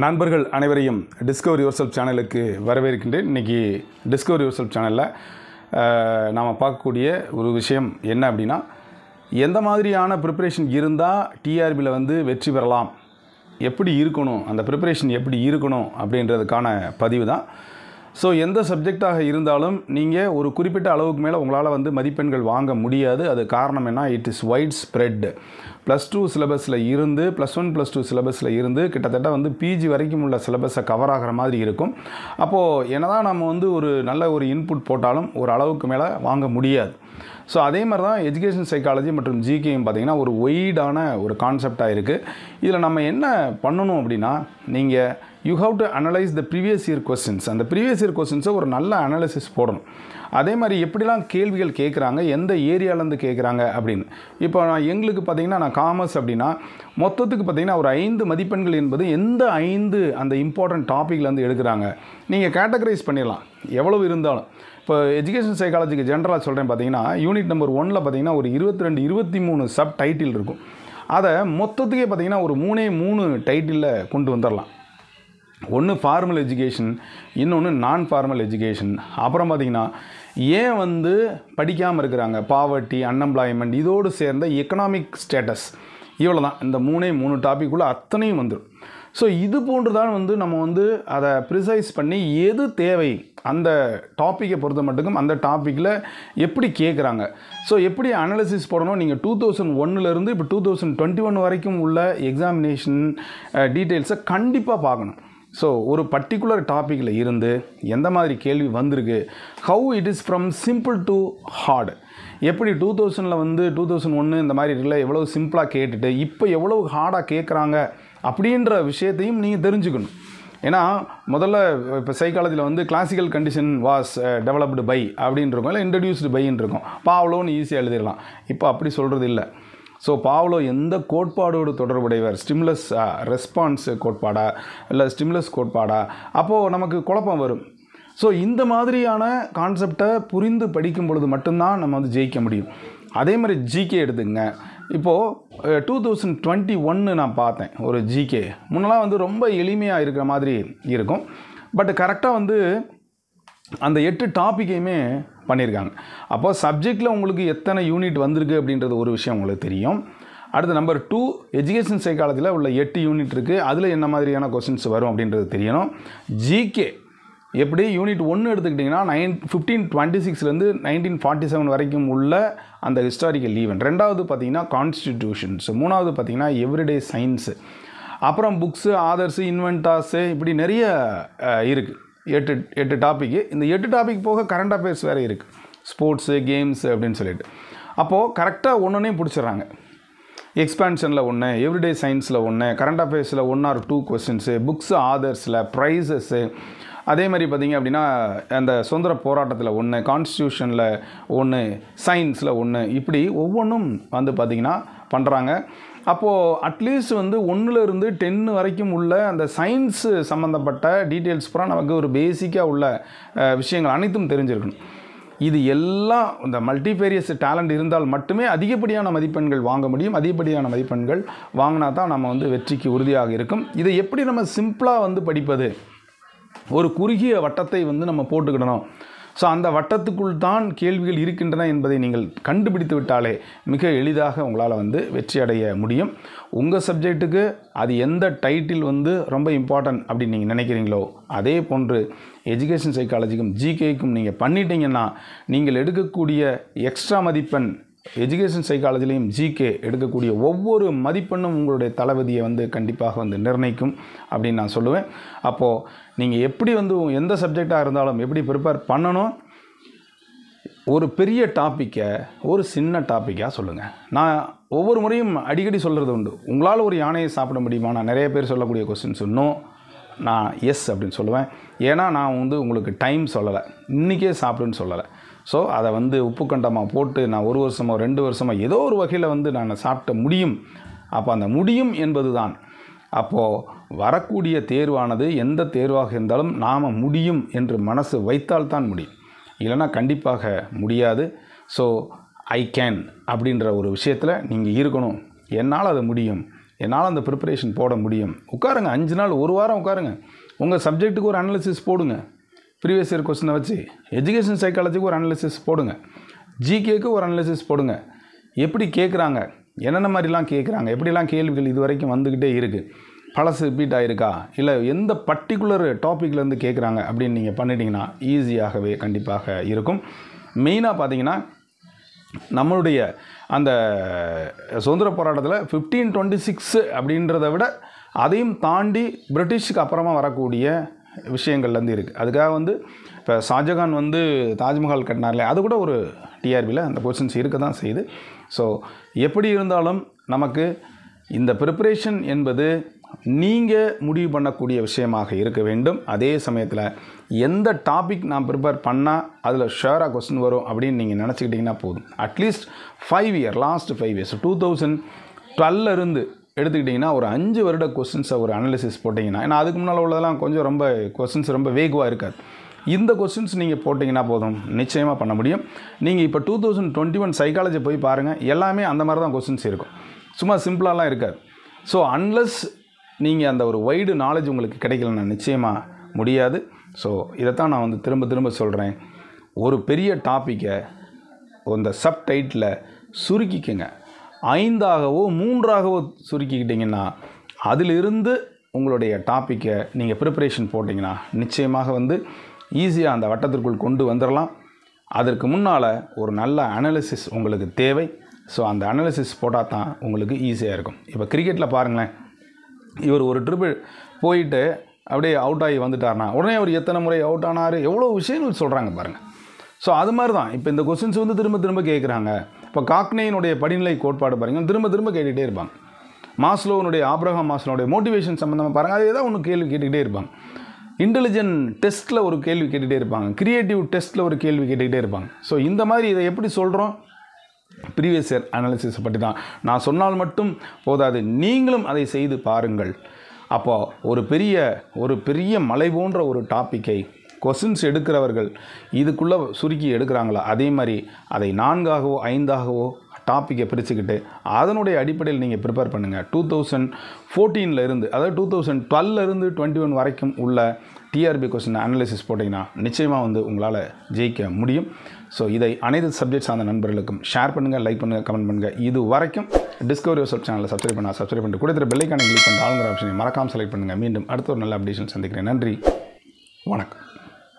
நண்பர்கள் அனைவரையும் Discovery your சேனலுக்கு வரவேற்கின்றேன். இன்றைக்கி டிஸ்கவரி யுவர் சேனலில் நாம் பார்க்கக்கூடிய ஒரு விஷயம் என்ன அப்படின்னா எந்த மாதிரியான ப்ரிப்பரேஷன் இருந்தால் டிஆர்பியில் வந்து வெற்றி பெறலாம்? எப்படி இருக்கணும்? அந்த ப்ரிப்பரேஷன் எப்படி இருக்கணும்? அப்படின்றதுக்கான பதிவு தான். ஸோ எந்த சப்ஜெக்டாக இருந்தாலும் நீங்கள் ஒரு குறிப்பிட்ட அளவுக்கு மேலே உங்களால் வந்து மதிப்பெண்கள் வாங்க முடியாது. அது காரணம் என்ன? It is wide spread plus two சிலபஸில் இருந்து ப்ளஸ் ஒன் ப்ளஸ் டூ சிலபஸில் இருந்து கிட்டத்தட்ட வந்து பிஜி வரைக்கும் உள்ள சிலபஸை கவர் ஆகிற மாதிரி இருக்கும். அப்போது என்ன தான் நம்ம வந்து ஒரு நல்ல ஒரு இன்புட் போட்டாலும் ஒரு அளவுக்கு மேலே வாங்க முடியாது. ஸோ அதே மாதிரி தான் எஜுகேஷன் சைக்காலஜி மற்றும் ஜிகேயும் பார்த்திங்கன்னா ஒரு ஒய்டான ஒரு கான்செப்டாக இருக்குது இதில் நம்ம என்ன பண்ணணும் அப்படின்னா நீங்கள் you have to analyse the previous year questions அந்த ப்ரீவியஸ் இயர் கொஸ்டின்ஸை ஒரு நல்ல அனாலிசிஸ் போடணும். அதே மாதிரி எப்படிலாம் கேள்விகள் கேட்குறாங்க எந்த ஏரியாலேருந்து கேட்குறாங்க அப்படின்னு. இப்போ நான் எங்களுக்கு பார்த்தீங்கன்னா நான் காமர்ஸ் அப்படின்னா மொத்தத்துக்கு பார்த்தீங்கன்னா ஒரு ஐந்து மதிப்பெண்கள் என்பது எந்த ஐந்து அந்த இம்பார்ட்டண்ட் டாப்பிக்லேருந்து எடுக்கிறாங்க? நீங்கள் கேட்டகரைஸ் பண்ணிடலாம். எவ்வளவு இருந்தாலும். இப்போ எஜுகேஷன் சைக்காலஜிக்கு ஜென்ரலாக சொல்கிறேன் பார்த்தீங்கன்னா யூனிட் நம்பர் ஒனில் பார்த்தீங்கன்னா ஒரு இருபத்தி ரெண்டு இருபத்தி மூணு சப் டைட்டில் இருக்கும். அதை மொத்தத்துக்கே பார்த்தீங்கன்னா ஒரு மூணே மூணு டைட்டிலில் கொண்டு வந்துடலாம் ஒன்று ஃபார்மல் எஜுகேஷன் இன்னொன்று நான் ஃபார்மல் எஜுகேஷன் அப்புறம் பார்த்திங்கன்னா ஏன் வந்து படிக்காமல் இருக்கிறாங்க? பாவர்ட்டி அன்எம்ப்ளாய்மெண்ட் இதோடு சேர்ந்த எக்கனாமிக் ஸ்டேட்டஸ் இவ்வளோ தான் இந்த மூணே மூணு டாப்பிக்குள்ளே அத்தனையும் வந்துடும் ஸோ இது போன்று தான் வந்து நம்ம வந்து அதை ப்ரிசைஸ் பண்ணி எது தேவை அந்த டாப்பிக்கை பொறுத்த மட்டுக்கும் அந்த டாப்பிக்கில் எப்படி கேட்குறாங்க ஸோ எப்படி அனாலிசிஸ் போடணும்? நீங்கள் டூ தௌசண்ட் ஒன்னுலேருந்து இப்போ டூ தௌசண்ட் டுவெண்ட்டி ஒன் வரைக்கும் உள்ள எக்ஸாமினேஷன் டீட்டெயில்ஸை கண்டிப்பாக பார்க்கணும். ஸோ ஒரு பர்டிகுலர் டாப்பிக்கில் இருந்து எந்த மாதிரி கேள்வி வந்திருக்கு? How it is from simple to hard எப்படி டூ தௌசண்டில் வந்து டூ தௌசண்ட் ஒன்று இந்த மாதிரி இருக்குல்ல எவ்வளோ சிம்பிளாக கேட்டுட்டு இப்போ எவ்வளோ ஹார்டாக கேட்குறாங்க அப்படின்ற விஷயத்தையும் நீங்கள் தெரிஞ்சுக்கணும். ஏன்னா முதல்ல இப்போ சைக்காலஜியில் வந்து classical condition was developed by அப்படின்னு இருக்கும். இல்லை இன்ட்ரடியூஸ்டு பைன்னு இருக்கும். பாவ்லோன்னு ஈஸியாக எழுதிடலாம். இப்போ அப்படி சொல்கிறது இல்லை. ஸோ பாவ்லோ எந்த கோட்பாடோடு தொடர்புடையவர்? ஸ்டிம்லஸ் ரெஸ்பான்ஸ் uh, கோட்பாடா? இல்லை ஸ்டிம்லஸ் கோட்பாடா? அப்போது நமக்கு குழப்பம் வரும். ஸோ இந்த மாதிரியான கான்செப்டை புரிந்து படிக்கும் பொழுது மட்டும்தான் நம்ம வந்து ஜெயிக்க முடியும். அதே மாதிரி ஜிகே எடுத்துங்க இப்போது டூ தௌசண்ட் டுவெண்ட்டி ஒன்று நான் பார்த்தேன் ஒரு ஜிகே முன்னெல்லாம் வந்து ரொம்ப எளிமையாக இருக்கிற மாதிரி இருக்கும். பட் கரெக்டாக வந்து அந்த எட்டு டாப்பிக்கையுமே பண்ணியிருக்காங்க. அப்போது சப்ஜெக்டில் உங்களுக்கு எத்தனை யூனிட் வந்திருக்கு அப்படின்றது ஒரு விஷயம் உங்களுக்கு தெரியும். அடுத்து நம்பர் டூ எஜுகேஷன் சைக்காலஜியில் உள்ள எட்டு யூனிட் இருக்குது அதில் என்ன மாதிரியான கொஸ்டின்ஸ் வரும் அப்படின்றது தெரியணும். ஜிகே எப்படி யூனிட் ஒன்று எடுத்துக்கிட்டிங்கன்னா நைன் ஃபிஃப்டீன் டுவெண்ட்டி சிக்ஸ்லேருந்து நைன்டீன் ஃபார்ட்டி செவன் வரைக்கும் உள்ள அந்த ஹிஸ்டாரிக்கல் ஈவெண்ட் ரெண்டாவது பார்த்தீங்கன்னா கான்ஸ்டிடியூஷன்ஸ் மூணாவது பார்த்தீங்கன்னா எவ்ரிடே சயின்ஸு அப்புறம் புக்ஸு ஆதர்ஸு இன்வென்டாஸு இப்படி நிறைய இருக்குது எட்டு எட்டு டாப்பிக்கு இந்த எட்டு டாபிக் போக கரண்ட் அஃபேர்ஸ் வேறு இருக்குது ஸ்போர்ட்ஸு கேம்ஸு அப்படின்னு சொல்லிட்டு. அப்போது கரெக்டாக ஒன்றுனையும் பிடிச்சிடுறாங்க. எக்ஸ்பேன்ஷனில் ஒன்று எவ்ரிடே சயின்ஸில் ஒன்று current அஃபேர்ஸில் one or two questions books ஆதர்ஸில் prizes அதே மாதிரி பார்த்திங்க அப்படின்னா அந்த சுதந்திர போராட்டத்தில் ஒன்று கான்ஸ்டியூஷனில் ஒன்று சயின்ஸில் ஒன்று இப்படி ஒவ்வொன்றும் வந்து பார்த்திங்கன்னா பண்ணுறாங்க அப்போது அட்லீஸ்ட் வந்து ஒன்றுலேருந்து டென்னு வரைக்கும் உள்ள அந்த சயின்ஸு சம்மந்தப்பட்ட டீட்டெயில்ஸ் பூரா நமக்கு ஒரு பேசிக்காக உள்ள விஷயங்கள் அனைத்தும் தெரிஞ்சிருக்கணும். இது எல்லாம் இந்த மல்டிபேரியஸ் டேலண்ட் இருந்தால் மட்டுமே அதிகப்படியான மதிப்பெண்கள் வாங்க முடியும். அதிகப்படியான மதிப்பெண்கள் வாங்கினா தான் நம்ம வந்து வெற்றிக்கு உறுதியாக இருக்கும். இதை எப்படி நம்ம சிம்பிளாக வந்து படிப்பது? ஒரு குறுகிய வட்டத்தை வந்து நம்ம போட்டுக்கிடணும். ஸோ அந்த வட்டத்துக்குள் தான் கேள்விகள் இருக்கின்றன என்பதை நீங்கள் கண்டுபிடித்து விட்டாலே மிக எளிதாக உங்களால் வந்து வெற்றி அடைய முடியும். உங்கள் சப்ஜெக்ட்டுக்கு அது எந்த டைட்டில் வந்து ரொம்ப இம்பார்ட்டன்ட் அப்படின்னு நீங்கள் நினைக்கிறீங்களோ அதே போன்று எஜுகேஷன் சைக்காலஜிக்கும் ஜிகேக்கும் நீங்கள் பண்ணிட்டீங்கன்னா நீங்கள் எடுக்கக்கூடிய எக்ஸ்ட்ரா மதிப்பெண் எஜுகேஷன் சைக்காலஜிலையும் ஜிகே எடுக்கக்கூடிய ஒவ்வொரு மதிப்பெண்ணும் உங்களுடைய தளபதியை வந்து கண்டிப்பாக வந்து நிர்ணயிக்கும் அப்படின்னு நான் சொல்லுவேன். அப்போது நீங்கள் எப்படி வந்து எந்த சப்ஜெக்டாக இருந்தாலும் எப்படி ப்ரிப்பேர் பண்ணணும்? ஒரு பெரிய டாப்பிக்கை ஒரு சின்ன டாப்பிக்காக சொல்லுங்கள் நான் ஒவ்வொரு முறையும் அடிக்கடி சொல்கிறது உண்டு. உங்களால் ஒரு யானையை சாப்பிட முடியுமா? நான் நிறைய பேர் சொல்லக்கூடிய கொஸ்டின்ஸ் இன்னும் நான் எஸ் அப்படின்னு சொல்லுவேன். ஏன்னா நான் வந்து உங்களுக்கு டைம் சொல்லலை. இன்றைக்கே சாப்பிடுன்னு சொல்லலை. ஸோ அதை வந்து உப்புக்கண்டமாக போட்டு நான் ஒரு வருஷமோ ரெண்டு வருஷமோ ஏதோ ஒரு வகையில் வந்து நான் சாப்பிட்ட முடியும். அப்போ அந்த முடியும் என்பது தான் அப்போது வரக்கூடிய தேர்வானது எந்த தேர்வாக இருந்தாலும் நாம் முடியும் என்று மனசு வைத்தால்தான் முடியும். இல்லைன்னா கண்டிப்பாக முடியாது. ஸோ ஐ கேன் அப்படின்ற ஒரு விஷயத்தில் நீங்கள் இருக்கணும். என்னால் அது முடியும். என்னால் அந்த ப்ரிப்பரேஷன் போட முடியும். உட்காருங்க அஞ்சு நாள் ஒரு வாரம் உட்காருங்க. உங்கள் சப்ஜெக்ட்டுக்கு ஒரு அனாலிசிஸ் போடுங்க. ப்ரீவியஸ் இயர் கொஸ்டினை வச்சு எஜுகேஷன் சைக்காலஜிக்கு ஒரு அனாலிசிஸ் போடுங்க. ஜிகேக்கு ஒரு அனாலிசிஸ் போடுங்க. எப்படி கேட்குறாங்க என்னென்ன மாதிரிலாம் கேட்குறாங்க எப்படிலாம் கேள்விகள் இது வரைக்கும் வந்துக்கிட்டே இருக்குது பழசு ரிப்பீட் ஆகிருக்கா இல்லை எந்த பர்டிகுலர் டாப்பிக்லேருந்து கேட்குறாங்க அப்படின்னு நீங்கள் பண்ணிட்டீங்கன்னா ஈஸியாகவே கண்டிப்பாக இருக்கும். மெயினாக பார்த்தீங்கன்னா நம்மளுடைய அந்த சுதந்திர போராட்டத்தில் ஃபிஃப்டீன் டுவெண்ட்டி சிக்ஸு அப்படின்றத விட அதையும் தாண்டி பிரிட்டிஷ்க்கு அப்புறமா வரக்கூடிய விஷயங்கள்லேருந்து இருக்குது அதுக்காக வந்து இப்போ ஷாஜகான் வந்து தாஜ்மஹால் கட்டினார்ல அது கூட ஒரு டிஆர்பியில் அந்த கொஷின்ஸ் இருக்க தான் செய்யுது ஸோ எப்படி இருந்தாலும் நமக்கு இந்த ப்ரிப்பரேஷன் என்பது நீங்கள் முடிவு பண்ணக்கூடிய விஷயமாக இருக்க வேண்டும். அதே சமயத்தில் எந்த டாபிக் நான் ப்ரிப்பேர் பண்ணால் அதில் ஷுவராக கொஸ்டின் வரும் அப்படின்னு நீங்கள் நினச்சிக்கிட்டிங்கன்னா போதும். At least five year last five years two thousand இருந்து எடுத்துக்கிட்டிங்கன்னா ஒரு அஞ்சு வருட கொஸ்டின்ஸை ஒரு அனாலிசிஸ் போட்டிங்கன்னா ஏன்னா அதுக்கு முன்னால் உள்ளதெல்லாம் கொஞ்சம் ரொம்ப கொஸ்டின்ஸ் ரொம்ப வேகுவாக இருக்காது. இந்த கொஸ்டின்ஸ் நீங்கள் போட்டிங்கன்னா போதும். நிச்சயமாக பண்ண முடியும். நீங்கள் இப்போ two thousand twenty one psychology போய் பாருங்கள் எல்லாமே அந்த மாதிரி தான் கொஸ்டின்ஸ் இருக்கும். சும்மா சிம்பிளாலாம் இருக்காது. ஸோ அன்லஸ் நீங்கள் அந்த ஒரு வைடு நாலேஜ் உங்களுக்கு கிடைக்கலன்னா நிச்சயமாக முடியாது. ஸோ இதைத்தான் நான் வந்து திரும்ப திரும்ப சொல்கிறேன் ஒரு பெரிய டாப்பிக்கை அந்த சப் டைட்டில் சுருக்கிக்கங்க. ஐந்தாகவோ மூன்றாகவோ சுருக்கிக்கிட்டிங்கன்னா அதிலிருந்து உங்களுடைய டாப்பிக்கை நீங்கள் ப்ரிப்பரேஷன் போட்டிங்கன்னா நிச்சயமாக வந்து ஈஸியாக அந்த வட்டத்திற்குள் கொண்டு வந்துடலாம் அதற்கு முன்னால் ஒரு நல்ல அனாலிசிஸ் உங்களுக்கு தேவை. ஸோ அந்த அனாலிசிஸ் போட்டால் தான் உங்களுக்கு ஈஸியாக இருக்கும். இப்போ கிரிக்கெட்டில் பாருங்களேன். இவர் ஒரு ட்ரிபிள் போயிட்டு அப்படியே அவுட் ஆகி வந்துட்டார்னா உடனே அவர் எத்தனை முறை அவுட் ஆனார் எவ்வளோ விஷயங்கள் சொல்கிறாங்க பாருங்கள் ஸோ அது மாதிரி தான் இப்போ இந்த கொஸ்டின்ஸ் வந்து திரும்ப திரும்ப கேட்குறாங்க இப்போ காக்னேயினுடைய படிநிலை கோட்பாடு பாருங்கள் திரும்ப திரும்ப கேட்டுகிட்டே இருப்பாங்க மாஸ்லோனுடைய ஆப்ரஹாம் மாஸ்லோனுடைய மோட்டிவேஷன் சம்மந்தமாக பாருங்கள் அது ஏதாவது ஒன்று கேள்வி கேட்டுக்கிட்டே இருப்பாங்க இன்டெலிஜென்ட் டெஸ்ட்டில் ஒரு கேள்வி கேட்டுகிட்டே இருப்பாங்க. கிரியேட்டிவ் டெஸ்ட்டில் ஒரு கேள்வி கேட்டுக்கிட்டே இருப்பாங்க. ஸோ இந்த மாதிரி இதை எப்படி சொல்கிறோம் ப்ரீவியஸ் இயர் அனாலிசிஸ் பற்றி தான் நான் சொன்னால் மட்டும் போதாது. நீங்களும் அதை செய்து பாருங்கள். அப்போ ஒரு பெரிய ஒரு பெரிய மலை போன்ற ஒரு டாப்பிக்கை கொஷின்ஸ் எடுக்கிறவர்கள் இதுக்குள்ளே சுருக்கி எடுக்கிறாங்களா? அதே மாதிரி அதை நான்காகவோ ஐந்தாகவோ டாப்பிக்கை பிரிச்சுக்கிட்டு அதனுடைய அடிப்படையில் நீங்கள் ப்ரிப்பேர் பண்ணுங்கள் டூ தௌசண்ட் ஃபோர்டீனில் இருந்து அதாவது டூ தௌசண்ட் டுவெல்லேருந்து டுவெண்ட்டி ஒன் வரைக்கும் உள்ள டிஆர்பி கொஸ்டின் அனாலிசிஸ் போட்டிங்கன்னா நிச்சயமாக வந்து உங்களால் ஜெயிக்க முடியும். ஸோ இதை அனைத்து சப்ஜெக்ட்ஸ் சார்ந்த நண்பர்களுக்கும் ஷேர் பண்ணுங்கள் லைக் பண்ணுங்கள் கமெண்ட் பண்ணுங்கள் இது வரைக்கும் டிஸ்கவரி யோசப் சேனலில் சப்ஸ்கிரைப் பண்ணால் சப்ஸ்கிரைப் பண்ணிட்டு கொடுத்துற பெல்லைக்கான கிளிக் பண்ணிட்டு ஆளுங்கிற ஆப்ஷனை மறக்காமல் செலக்ட் பண்ணுங்கள் மீண்டும் அடுத்த ஒரு நல்ல அப்டேஷன் சந்திக்கிறேன். நன்றி. வணக்கம்.